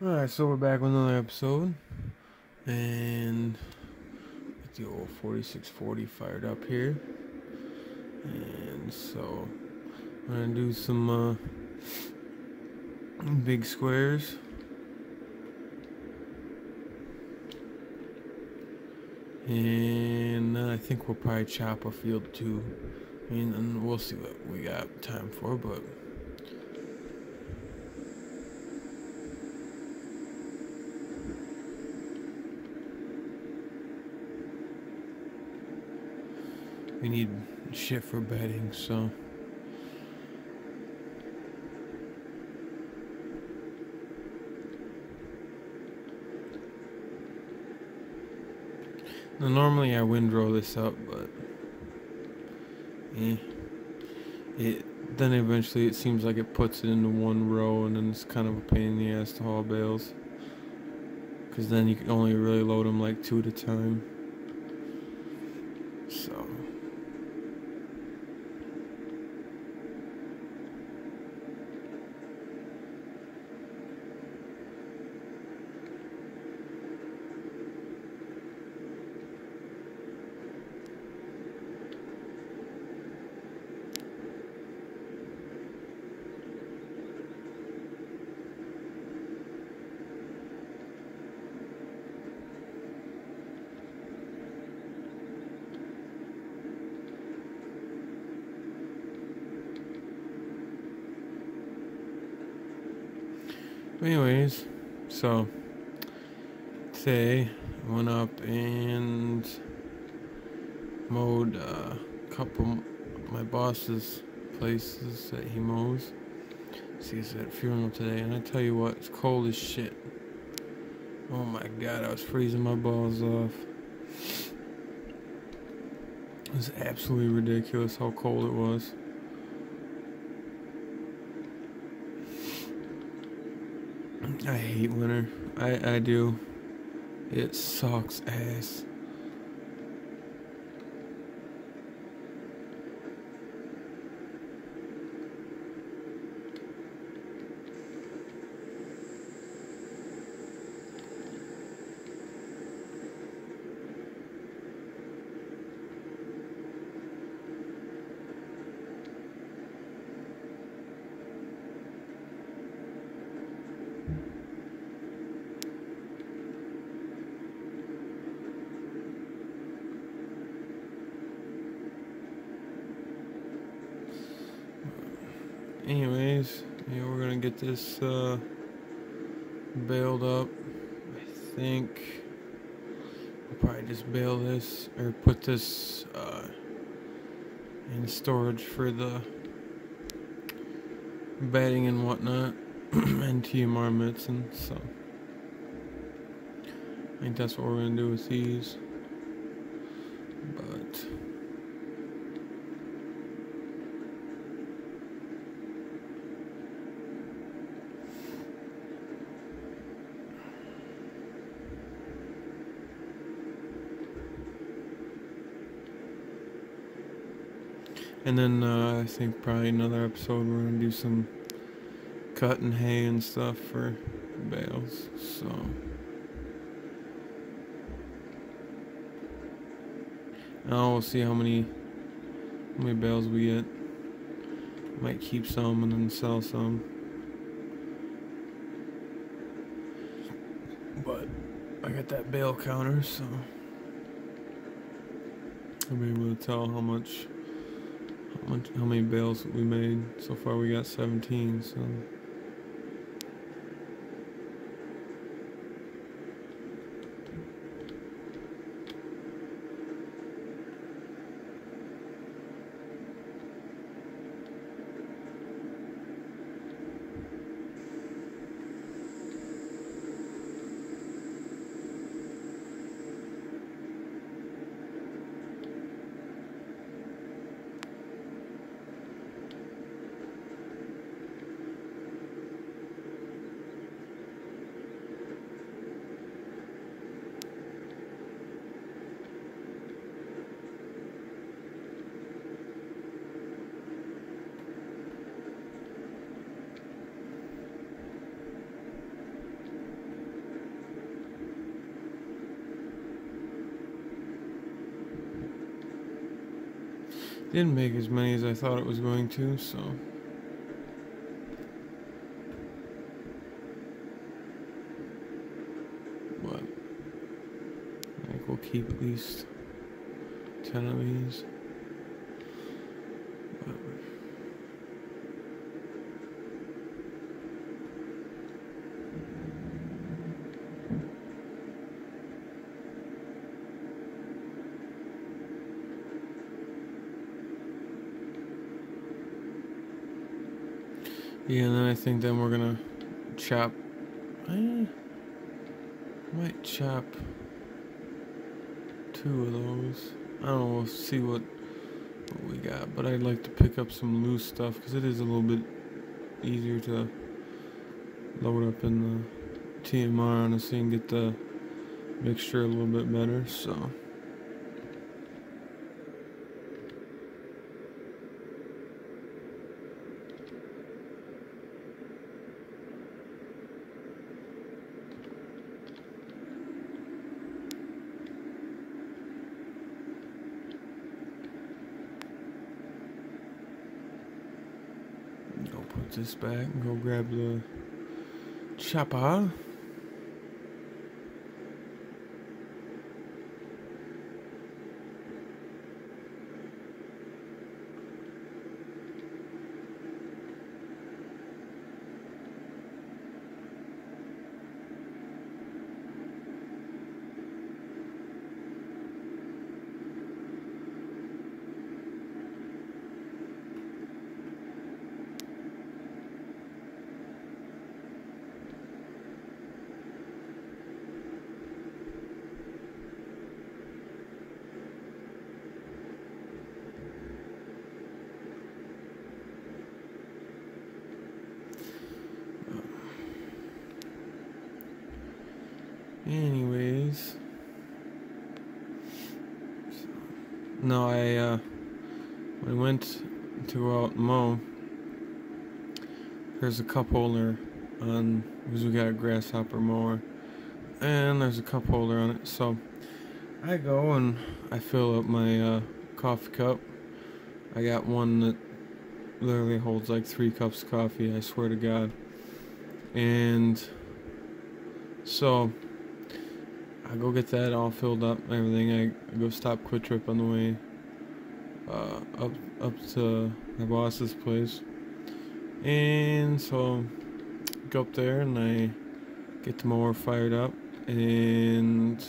Alright, so we're back with another episode. And get the old 4640 fired up here. And so I'm gonna do some uh, big squares. And I think we'll probably chop a field too. I mean, and we'll see what we got time for, but we need shit for bedding, so. Now, normally I windrow this up, but eh. It then eventually it seems like it puts it into one row, and then it's kind of a pain in the ass to haul bales. Cause then you can only really load them like two at a time. So. Anyways, so today I went up and mowed uh, a couple of my boss's places that he mows. See, he's at a funeral today, and I tell you what, it's cold as shit. Oh my god, I was freezing my balls off. It was absolutely ridiculous how cold it was. I hate winter. I, I do. It sucks ass. Anyways, yeah, we're gonna get this uh, baled up. I think we'll probably just bale this or put this uh, in storage for the bedding and whatnot and TMR medicine. So I think that's what we're gonna do with these. But And then uh, I think probably another episode we're gonna do some cutting hay and stuff for bales. So now we'll see how many how many bales we get. Might keep some and then sell some. But I got that bale counter, so I'll be able to tell how much much how many bales we made? So far we got 17 so Didn't make as many as I thought it was going to, so. But I think we'll keep at least 10 of these. Think then we're gonna chop. Eh, might chop two of those. I don't know. We'll see what what we got, but I'd like to pick up some loose stuff because it is a little bit easier to load up in the TMR honestly and get the mixture a little bit better. So. Go put this back and go grab the chopper. Anyways. No, I, uh, I went to go out mow, there's a cup holder on, because we got a grasshopper mower, and there's a cup holder on it, so I go and I fill up my, uh, coffee cup. I got one that literally holds like three cups of coffee, I swear to God. And, so, I go get that all filled up, everything. I, go stop QuikTrip on the way uh, up up to my boss's place, and so go up there and I get the mower fired up and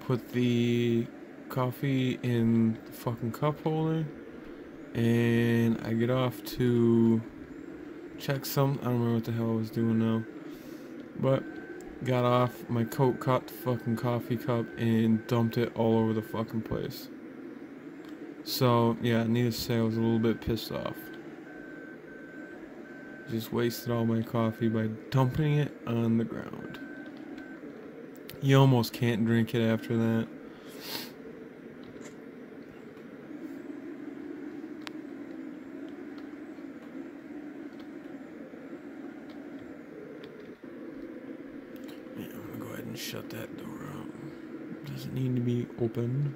put the coffee in the fucking cup holder, and I get off to check some. I don't remember what the hell I was doing now, but got off, my coat caught the fucking coffee cup and dumped it all over the fucking place. So, yeah, needless to say, I was a little bit pissed off. Just wasted all my coffee by dumping it on the ground. You almost can't drink it after that. Yeah, I'm gonna go ahead and shut that door out. Doesn't need to be open.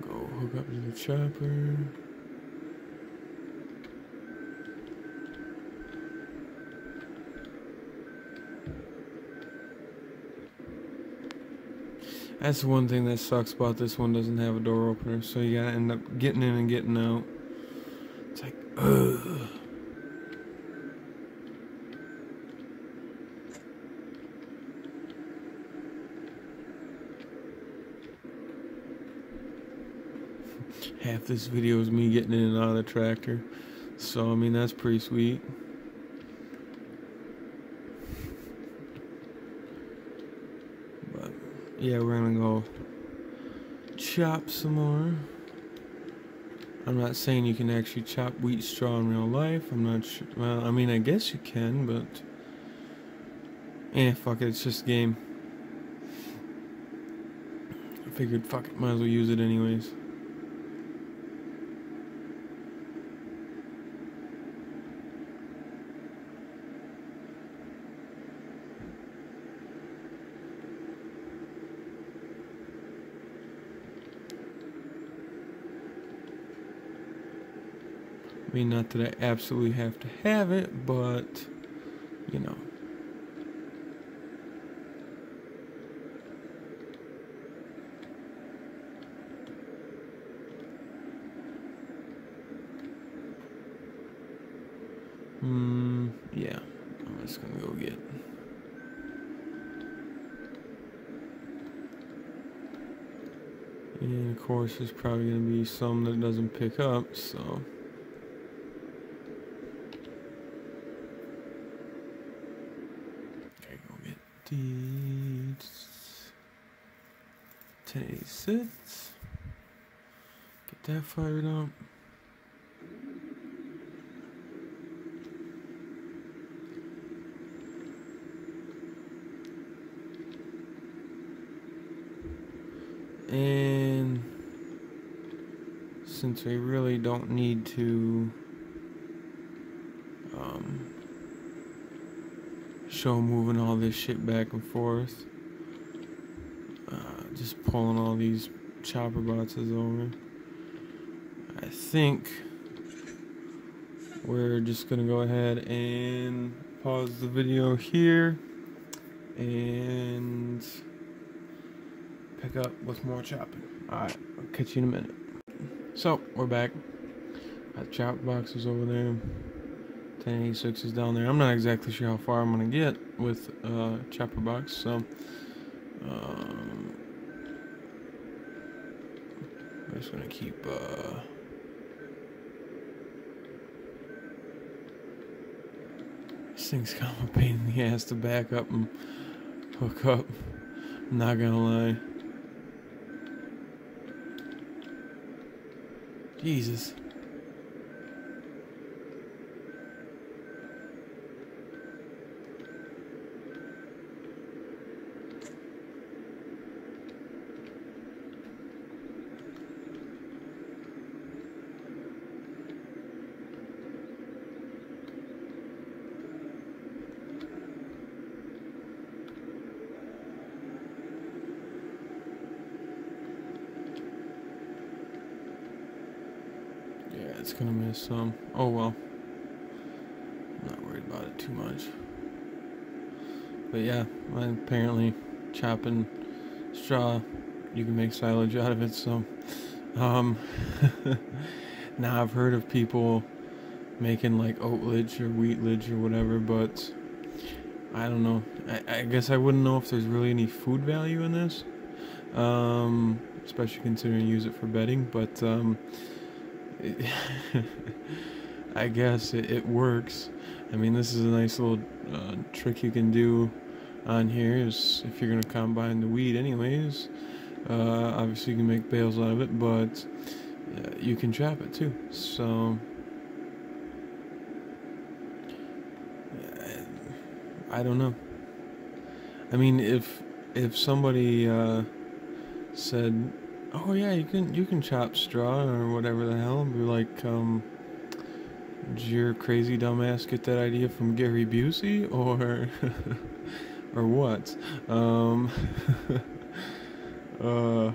Go hook up to the chopper. That's one thing that sucks about this one doesn't have a door opener, so you gotta end up getting in and getting out. It's like, ugh. Half this video is me getting in and out of the tractor. So, I mean, that's pretty sweet. But, yeah, we're gonna go chop some more. I'm not saying you can actually chop wheat straw in real life. I'm not sure. Well, I mean, I guess you can, but. Eh, fuck it. It's just a game. I figured, fuck it. Might as well use it anyways. I mean, not that I absolutely have to have it, but, you know. Hmm, yeah. I'm just gonna go get. And of course, there's probably gonna be some that doesn't pick up, so. Okay, go get these. 1086. Get that fired up. And since we really don't need to um, show moving all this shit back and forth, pulling all these chopper boxes over, I think we're just gonna go ahead and pause the video here and pick up with more chopping. Alright, I'll catch you in a minute. So, we're back. Got chop boxes over there. 1086 is down there. I'm not exactly sure how far I'm to get with uh, chopper box, so... Um, I'm just to keep... Uh, this thing's kind of a pain in the ass to back up and hook up. I'm not gonna lie. Jesus. Yeah, gonna some. Oh well. I'm not worried about it too much. But yeah, apparently chopping straw, you can make silage out of it. So, um, now I've heard of people making like oatlage or wheatlage or whatever, but I don't know. I, I guess I wouldn't know if there's really any food value in this, um, especially considering you use it for bedding. But um, I guess it, it, works. I mean, this is a nice little uh, trick you can do on here. Is if you're gonna combine the weed, anyways. Uh, obviously, you can make bales out of it, but uh, you can trap it too. So. I don't know. I mean, if if somebody uh, said, "Oh yeah, you can you can chop straw or whatever the hell," be like, um, "Did your crazy dumbass get that idea from Gary Busey or or what?" Um, uh,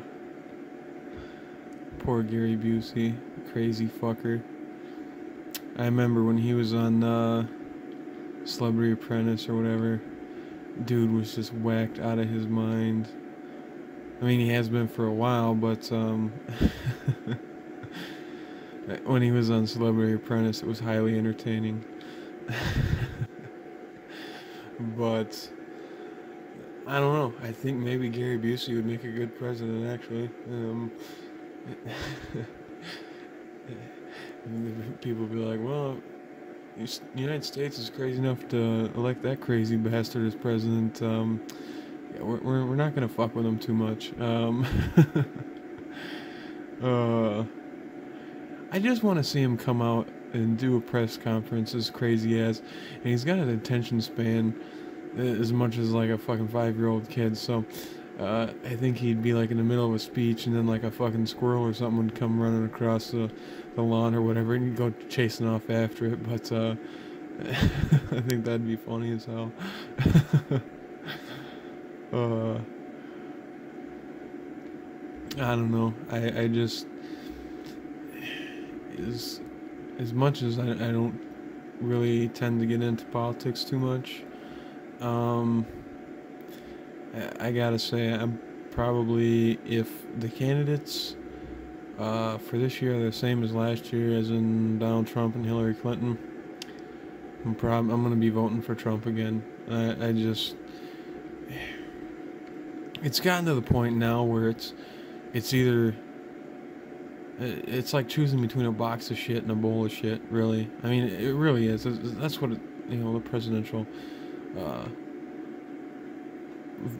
poor Gary Busey, crazy fucker. I remember when he was on. Uh, Celebrity Apprentice or whatever, dude was just whacked out of his mind. I mean, he has been for a while, but um, when he was on Celebrity Apprentice, it was highly entertaining. but I don't know. I think maybe Gary Busey would make a good president, actually. Um, people be like, well, the United States is crazy enough to elect that crazy bastard as president. Um, we're, we're, we're not gonna fuck with him too much. Um, uh, I just want to see him come out and do a press conference as crazy as, and he's got an attention span as much as like a fucking five year old kid. So uh, I think he'd be like in the middle of a speech, and then like a fucking squirrel or something would come running across the the lawn or whatever and go chasing off after it. But uh, I think that'd be funny as hell. uh, I don't know. I I just is as much as I, I don't really tend to get into politics too much, um, I, I gotta say I'm probably if the candidates uh, for this year are the same as last year, as in Donald Trump and Hillary Clinton. I'm prob- I'm gonna be voting for Trump again. I, I just it's gotten to the point now where it's it's either it's like choosing between a box of shit and a bowl of shit. Really, I mean, it really is. That's what it, you know. The presidential, uh,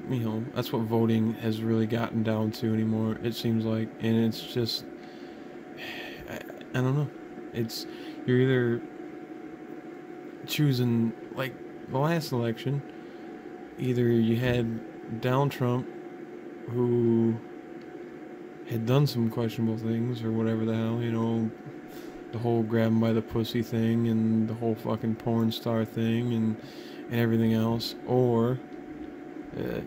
you know, that's what voting has really gotten down to anymore. It seems like, and it's just, I, I don't know. It's you're either choosing like the last election. Either you had Donald Trump, who had done some questionable things or whatever the hell, you know, the whole grab him by the pussy thing and the whole fucking porn star thing and and everything else, or uh,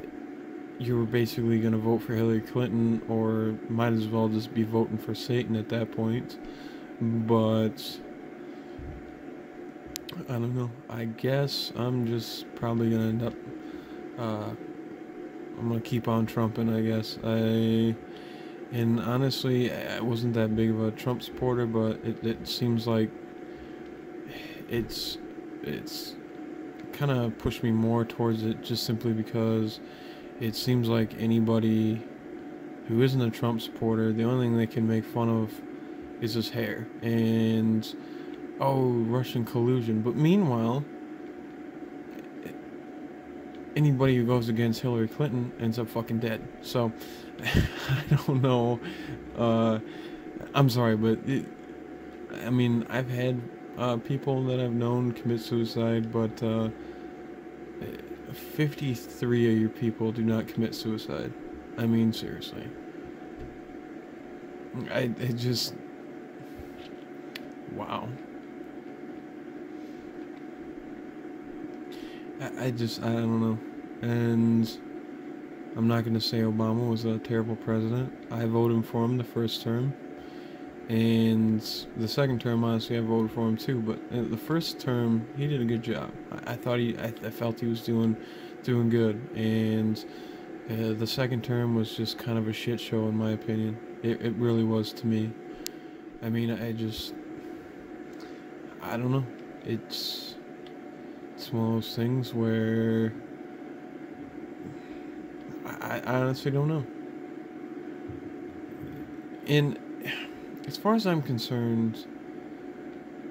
you were basically going to vote for Hillary Clinton, or might as well just be voting for Satan at that point. But I don't know. I guess I'm just probably going to end up. Uh, I'm to keep on trumping, I guess. I and honestly, I wasn't that big of a Trump supporter, but it, it seems like it's it's kind of pushed me more towards it just simply because it seems like anybody who isn't a Trump supporter, the only thing they can make fun of is his hair and oh, Russian collusion. But meanwhile, anybody who goes against Hillary Clinton ends up fucking dead. So I don't know. Uh, I'm sorry, but it, I mean, I've had uh, people that I've known commit suicide, but uh, 53 of your people do not commit suicide. I mean, seriously. I just wow. I just I don't know, and I'm not gonna say Obama was a terrible president. I voted for him the first term, and the second term, honestly, I voted for him too. But the first term, he did a good job. I, I thought he, I, I, felt he was doing, doing good, and uh, the second term was just kind of a shit show in my opinion. It, it really was to me. I mean, I just, I don't know. It's it's one of those things where I, honestly don't know. And as far as I'm concerned,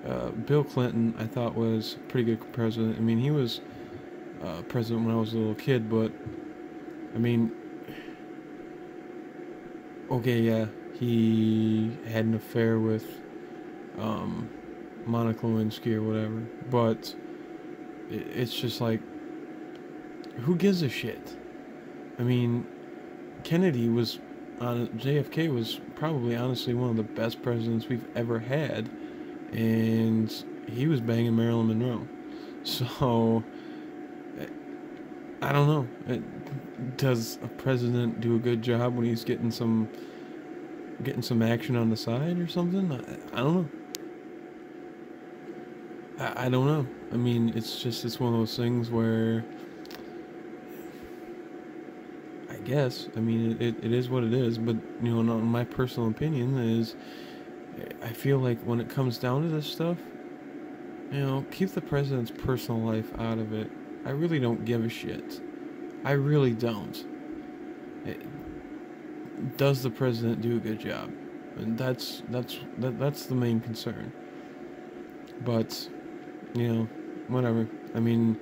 uh, Bill Clinton I thought was a pretty good president. I mean, he was uh, president when I was a little kid, but I mean, okay, yeah, he had an affair with um, Monica Lewinsky or whatever, but it's just like, who gives a shit? I mean, Kennedy was, on JFK was probably honestly one of the best presidents we've ever had, and he was banging Marilyn Monroe. So, I don't know. It, does a president do a good job when he's getting some, getting some action on the side or something? I, I don't know. I, I don't know. I mean, it's just it's one of those things where I guess I mean it, it is what it is. But you know, my personal opinion is I feel like when it comes down to this stuff, you know, keep the president's personal life out of it. I really don't give a shit. I really don't. It, does the president do a good job? And that's that's that, that's the main concern. But you know, whatever. I mean,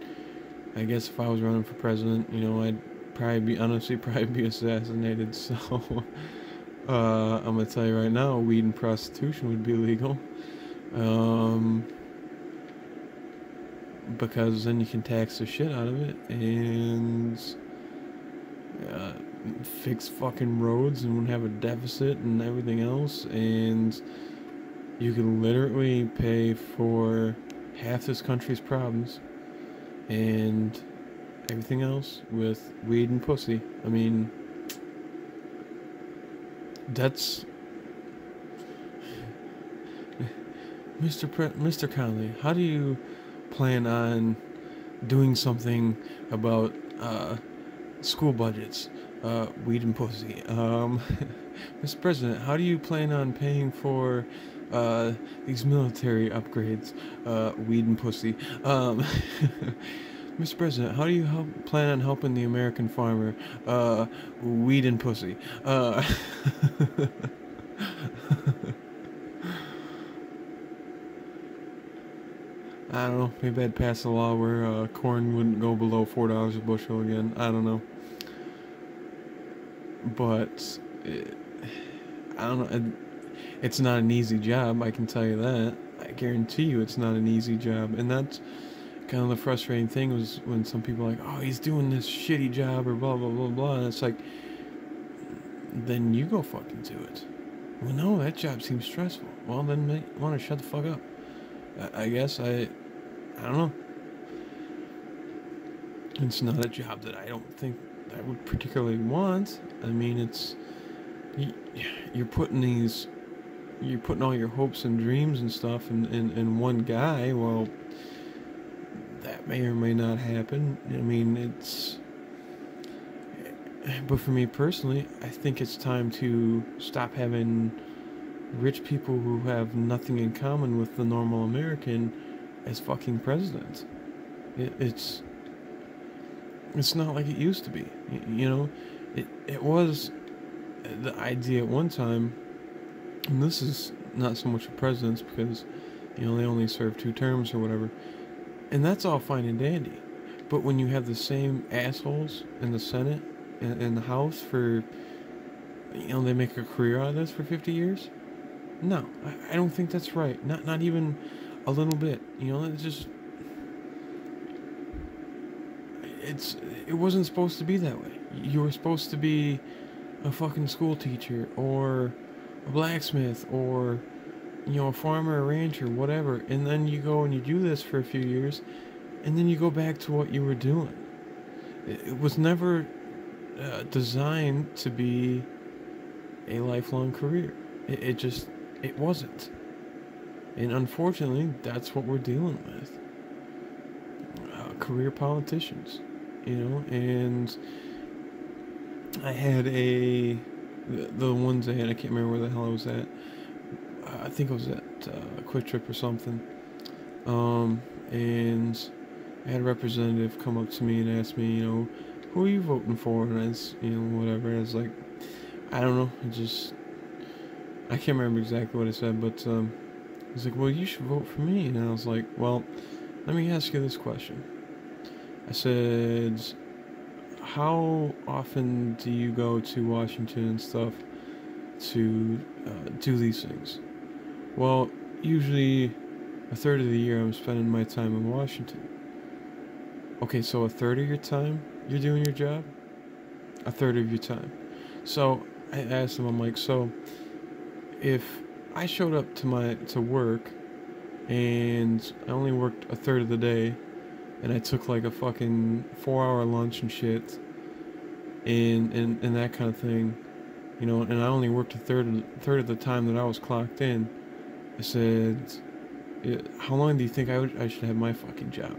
I guess if I was running for president, you know, I'd probably be honestly probably be assassinated. So uh, I'm gonna tell you right now, weed and prostitution would be legal. Um, because then you can tax the shit out of it and uh, fix fucking roads and won't have a deficit and everything else and you can literally pay for half this country's problems and everything else with weed and pussy. I mean, that's Mr. Pre- Mr. Conley, how do you plan on doing something about uh, school budgets, uh, weed and pussy? Um, Mr. President, how do you plan on paying for uh, these military upgrades, uh, weed and pussy? Um, Mr. President, how do you help, plan on helping the American farmer, uh, weed and pussy? Uh, I don't know. Maybe I'd pass a law where uh, corn wouldn't go below four dollars a bushel again. I don't know. But it, I don't know. It's not an easy job. I can tell you that. I guarantee you, it's not an easy job. And that's kind of the frustrating thing was when some people like, "Oh, he's doing this shitty job," or blah blah blah blah. And it's like, then you go fucking do it. Well, no, that job seems stressful. Well, then you want to shut the fuck up. I guess I, I don't know. It's not a job that I don't think I would particularly want. I mean, it's you're putting these, you're putting all your hopes and dreams and stuff in, in, in one guy. Well, may or may not happen. I mean, it's. But for me personally, I think it's time to stop having rich people who have nothing in common with the normal American as fucking president. It, it's it's not like it used to be. You, you know, it it was the idea at one time, and this is not so much for presidents because you know they only serve two terms or whatever, and that's all fine and dandy. But when you have the same assholes in the Senate and in the House for, you know, they make a career out of this for 50 years, no, I, I don't think that's right. Not not even a little bit. You know, it's just it's it wasn't supposed to be that way. You were supposed to be a fucking school teacher or a blacksmith or you know a farmer, a rancher, whatever. And then you go and you do this for a few years, and then you go back to what you were doing. It, it was never uh, designed to be a lifelong career. It, it just it wasn't. And unfortunately, that's what we're dealing with. Uh, career politicians, you know, and I had a the, the ones I had. I can't remember where the hell I was at. I think I was at uh, QuikTrip or something. Um, and I had a representative come up to me and ask me, you know, who are you voting for? And I was, you know, whatever. I was like, I don't know. I just I can't remember exactly what I said, but um, he's like, "Well, you should vote for me." And I was like, "Well, let me ask you this question." I said, "How often do you go to Washington and stuff to uh, do these things?" Well, usually a third of the year I'm spending my time in Washington. Okay, so a third of your time you're doing your job? A third of your time. So I asked him, I'm like, so if I showed up to my to work and I only worked a third of the day and I took like a fucking four hour lunch and shit and and, and that kind of thing, you know, and I only worked a third of, third of the time that I was clocked in. I said, "How long do you think I would I should have my fucking job?"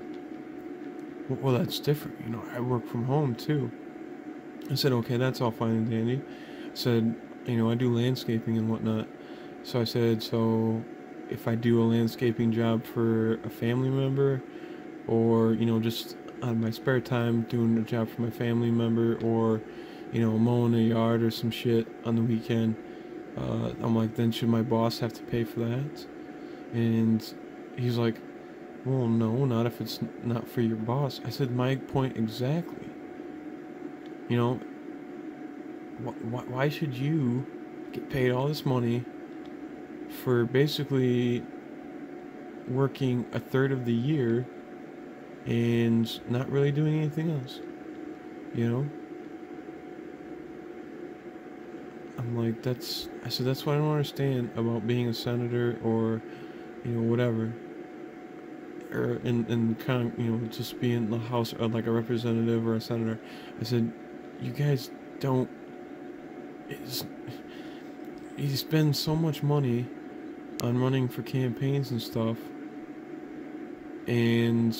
Well, that's different, you know. I work from home too. I said, "Okay, that's all fine and dandy." I said, you know, I do landscaping and whatnot. So I said, so if I do a landscaping job for a family member, or you know, just on my spare time doing a job for my family member, or you know, mowing a yard or some shit on the weekend, uh, I'm like, then should my boss have to pay for that? And he's like, well, no, not if it's not for your boss. I said, my point exactly. You know, wh- why should you get paid all this money for basically working a third of the year and not really doing anything else? You know? I'm like, that's, I said, that's what I don't understand about being a senator or, you know, whatever. Or, and, and kind of, you know, just being in the House, or like a representative or a senator. I said, you guys don't is you spend so much money on running for campaigns and stuff. And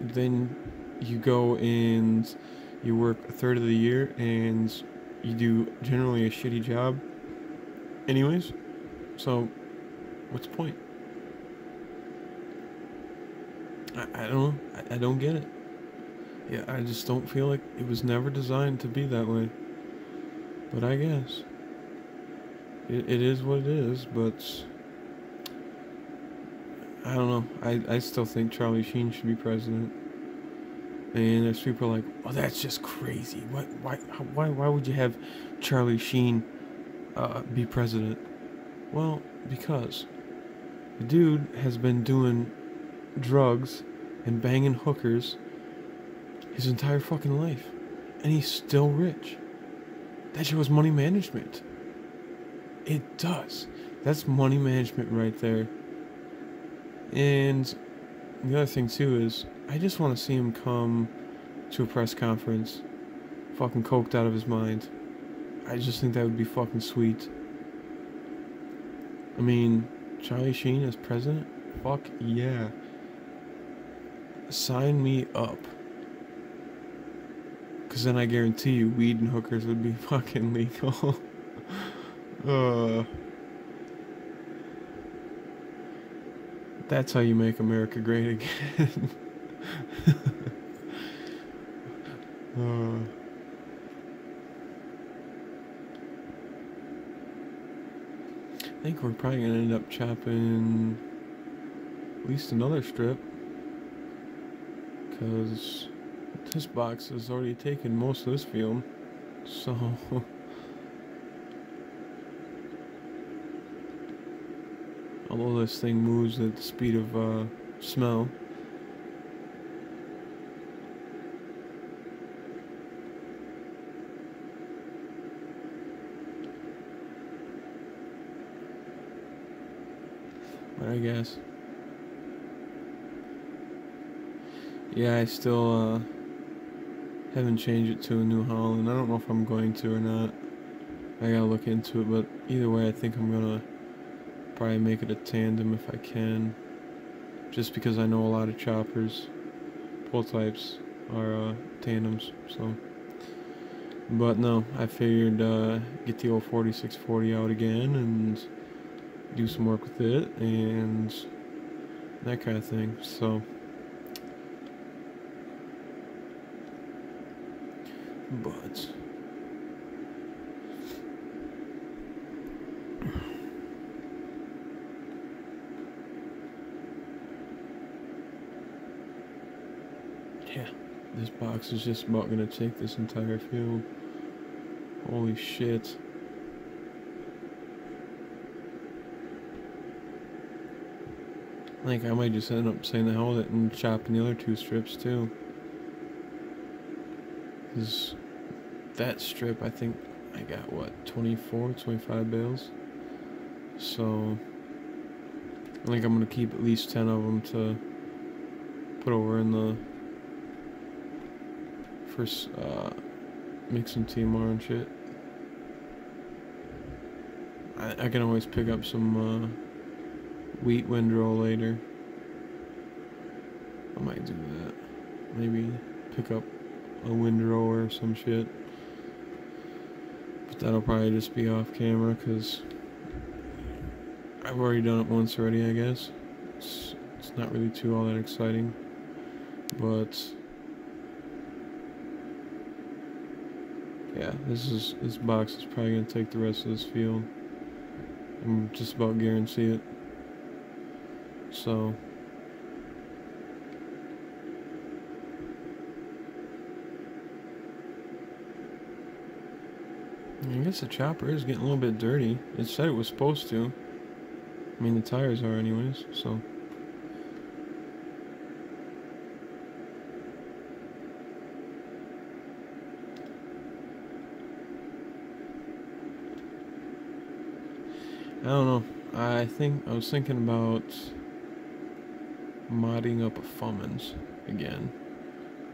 then you go and you work a third of the year and you do generally a shitty job anyways. So what's the point? I, I don't know. I, I don't get it. Yeah, I just don't feel like it was never designed to be that way. But I guess. It, it is what it is, but I don't know. I, I still think Charlie Sheen should be president. And there's people like, oh, that's just crazy. Why, why, why, why would you have Charlie Sheen uh, be president? Well, because the dude has been doing drugs and banging hookers his entire fucking life. And he's still rich. That shows money management. It does. That's money management right there. And the other thing too is I just want to see him come to a press conference fucking coked out of his mind. I just think that would be fucking sweet. I mean, Charlie Sheen as president? Fuck yeah. Sign me up. Because then I guarantee you, weed and hookers would be fucking legal. uh, that's how you make America great again. I think we're probably going to end up chopping at least another strip. Because this box has already taken most of this field. So... Although this thing moves at the speed of uh, smell. Guess. Yeah, I still uh, haven't changed it to a New Holland. I don't know if I'm going to or not. I gotta look into it, but either way, I think I'm gonna probably make it a tandem if I can. Just because I know a lot of choppers, pull types are uh, tandems, so. But no, I figured uh, get the old 4640 out again and do some work with it and that kind of thing. So. But yeah, this box is just about gonna take this entire field. Holy shit. I think I might just end up saying the hell with it and chopping the other two strips too. Because that strip, I think I got what, 24, 25 bales? So, I think I'm going to keep at least 10 of them to put over in the first uh, mixing TMR and shit. I, I can always pick up some uh, wheat windrow later. I might do that. Maybe pick up a windrow or some shit. But that'll probably just be off camera because I've already done it once already, I guess. It's, it's not really too all that exciting. But yeah, this is this box is probably gonna take the rest of this field. I'm just about guarantee it. So I guess the chopper is getting a little bit dirty. It said it was supposed to. I mean, the tires are anyways, so. I don't know. I think I was thinking about modding up a Cummins again,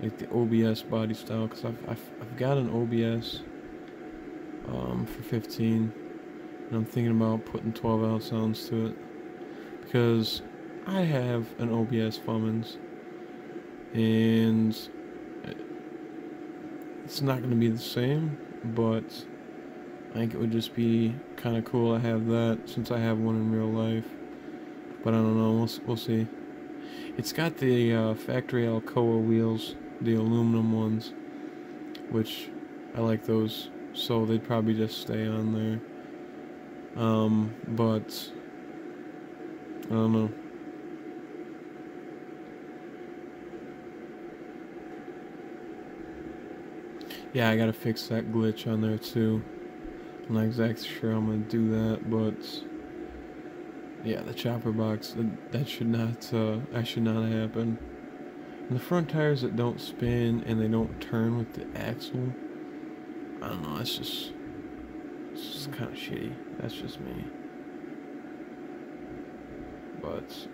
like the OBS body style, because I've, I've I've got an OBS um, for 15, And I'm thinking about putting 12 out sounds to it. Because I have an OBS Cummins. And it's not going to be the same, but I think it would just be kind of cool to have that since I have one in real life. But I don't know, we'll, we'll see. It's got the uh, factory Alcoa wheels, the aluminum ones, which I like those, so they'd probably just stay on there. Um, but I don't know. Yeah, I gotta fix that glitch on there too. I'm not exactly sure I'm gonna do that, but yeah, the chopper box that, should not uh, that should not happen. And the front tires that don't spin and they don't turn with the axle, I don't know. It's just it's just kind of shitty. That's just me. But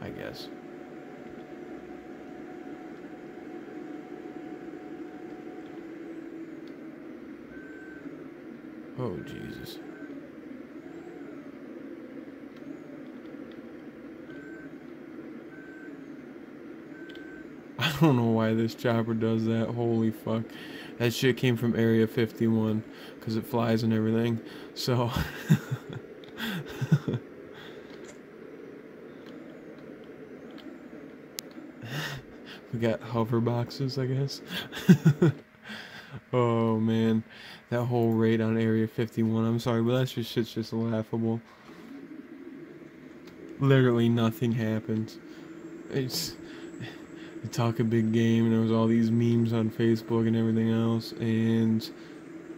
I guess. Oh, Jesus. I don't know why this chopper does that. Holy fuck. That shit came from Area 51 because it flies and everything. So. we got hover boxes, I guess. oh, man that whole raid on Area 51. I'm sorry, but that just shit's just laughable. Literally nothing happens. It's they talk a big game, and there was all these memes on Facebook and everything else, and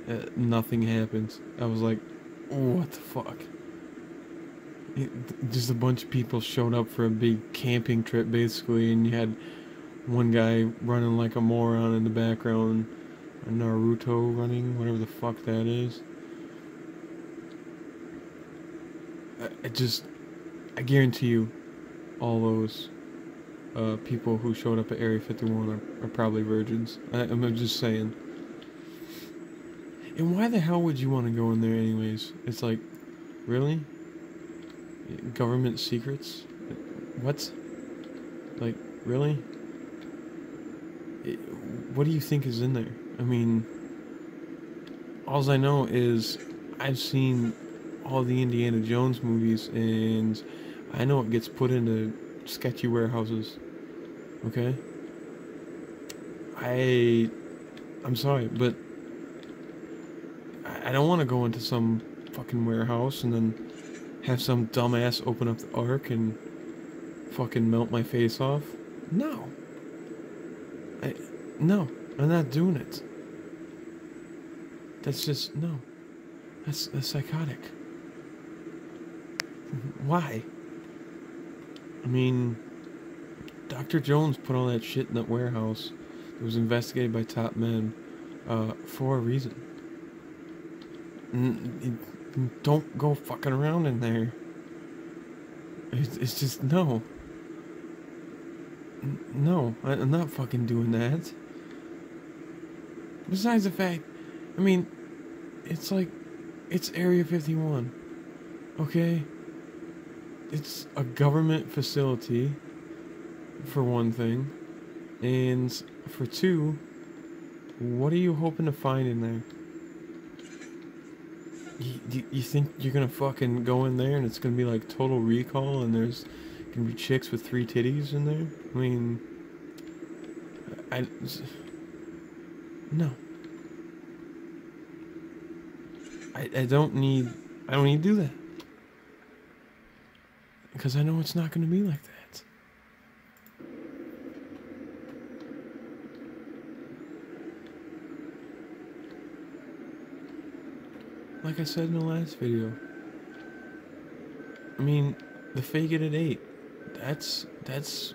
uh, nothing happens. I was like, what the fuck? It, just a bunch of people showed up for a big camping trip, basically, and you had one guy running like a moron in the background a Naruto running, whatever the fuck that is. I, I just, I guarantee you, all those uh, people who showed up at Area 51 are, are probably virgins. I, I'm just saying. And why the hell would you want to go in there anyways? It's like, really? Government secrets? What? Like, really? what do you think is in there? I mean, all I know is I've seen all the Indiana Jones movies, and I know it gets put into sketchy warehouses. Okay. I, I'm sorry, but I don't want to go into some fucking warehouse and then have some dumbass open up the ark and fucking melt my face off. No. I, no. I'm not doing it. That's just no. That's that's psychotic. Why? I mean, Dr. Jones put all that shit in that warehouse. It was investigated by top men uh, for a reason. don't go fucking around in there. It's, it's just no. No, I'm not fucking doing that. Besides the fact, I mean, it's like, it's Area 51. Okay? It's a government facility, for one thing. And for two, what are you hoping to find in there? You, you think you're gonna fucking go in there and it's gonna be like total recall and there's gonna be chicks with three titties in there? I mean, I. No. I, I don't need I don't need to do that. Because I know it's not going to be like that. Like I said in the last video. I mean, the fake it at 8. That's that's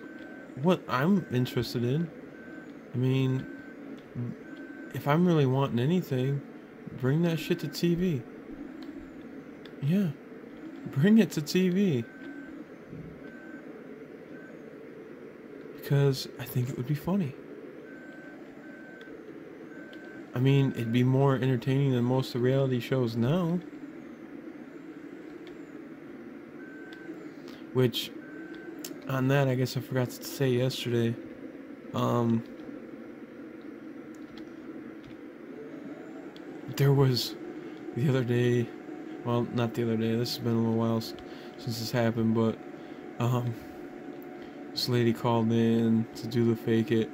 what I'm interested in. I mean, if I'm really wanting anything, bring that shit to TV. Yeah. Bring it to TV. because I think it would be funny. I mean, it'd be more entertaining than most of reality shows now. Which, on that, I guess I forgot to say yesterday. Um, there was the other day. Well, not the other day. This has been a little while since this happened, but um, this lady called in to do the fake it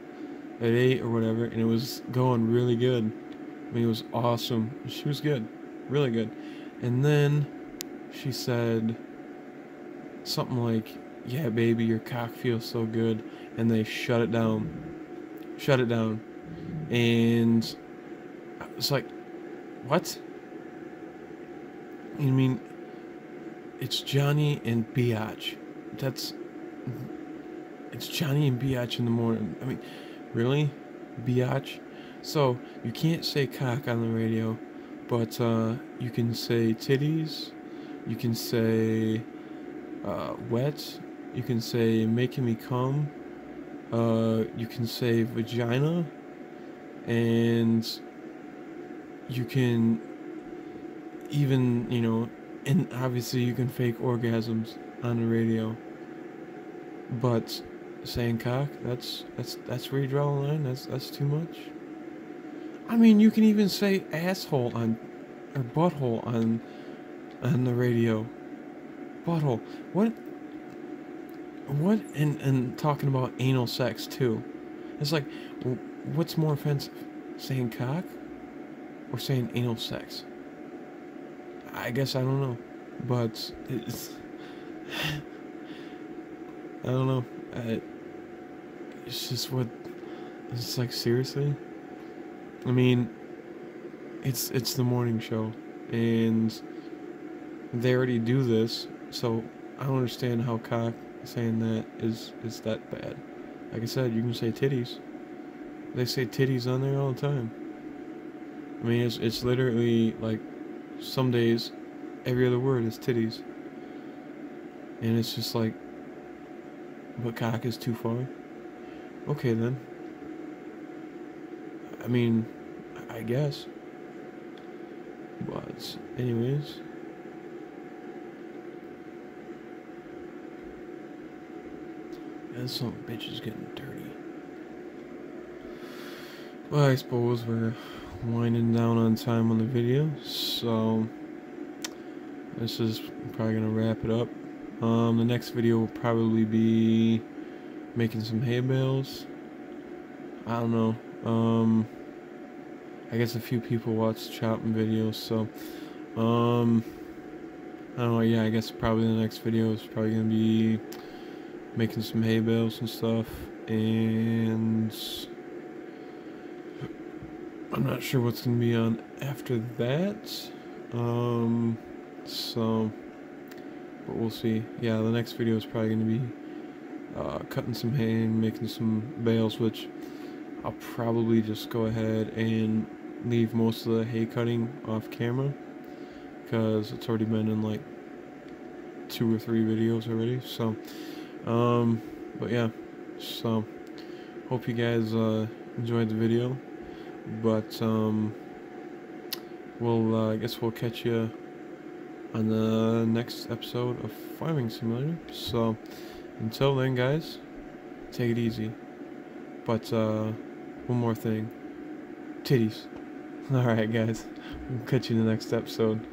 at 8 or whatever, and it was going really good. I mean, it was awesome. She was good, really good. And then she said something like, Yeah, baby, your cock feels so good. And they shut it down. Shut it down. And it's like, What? You mean it's Johnny and Biatch? That's. It's Johnny and Biatch in the morning. I mean, really? Biatch? So, you can't say cock on the radio, but uh, you can say titties, you can say uh, wet, you can say making me come, uh, you can say vagina, and you can even, you know, and obviously you can fake orgasms on the radio. But saying cock, that's that's that's where you draw the line. That's that's too much. I mean, you can even say asshole on or butthole on on the radio. Butthole. What? What? And and talking about anal sex too. It's like, what's more offensive, saying cock, or saying anal sex? I guess I don't know, but it's. I don't know. I, it's just what. It's like seriously. I mean, it's it's the morning show, and they already do this, so I don't understand how cock saying that is is that bad. Like I said, you can say titties. They say titties on there all the time. I mean, it's it's literally like some days, every other word is titties, and it's just like, but cock is too far. Okay then. I mean, I guess. But, anyways. And some bitch is getting dirty. Well, I suppose we're winding down on time on the video, so this is probably gonna wrap it up. Um, the next video will probably be making some hay bales. I don't know. Um, I guess a few people watch chopping videos, so um, I don't know. Yeah, I guess probably the next video is probably gonna be making some hay bales and stuff, and I'm not sure what's gonna be on after that. Um, so, but we'll see. Yeah, the next video is probably gonna be uh, cutting some hay and making some bales, which I'll probably just go ahead and leave most of the hay cutting off camera because it's already been in like two or three videos already. So, um, but yeah, so hope you guys uh, enjoyed the video. But um, we'll uh, I guess we'll catch you on the next episode of Farming Simulator. So. Until then, guys, take it easy. But, uh, one more thing. Titties. Alright, guys. We'll catch you in the next episode.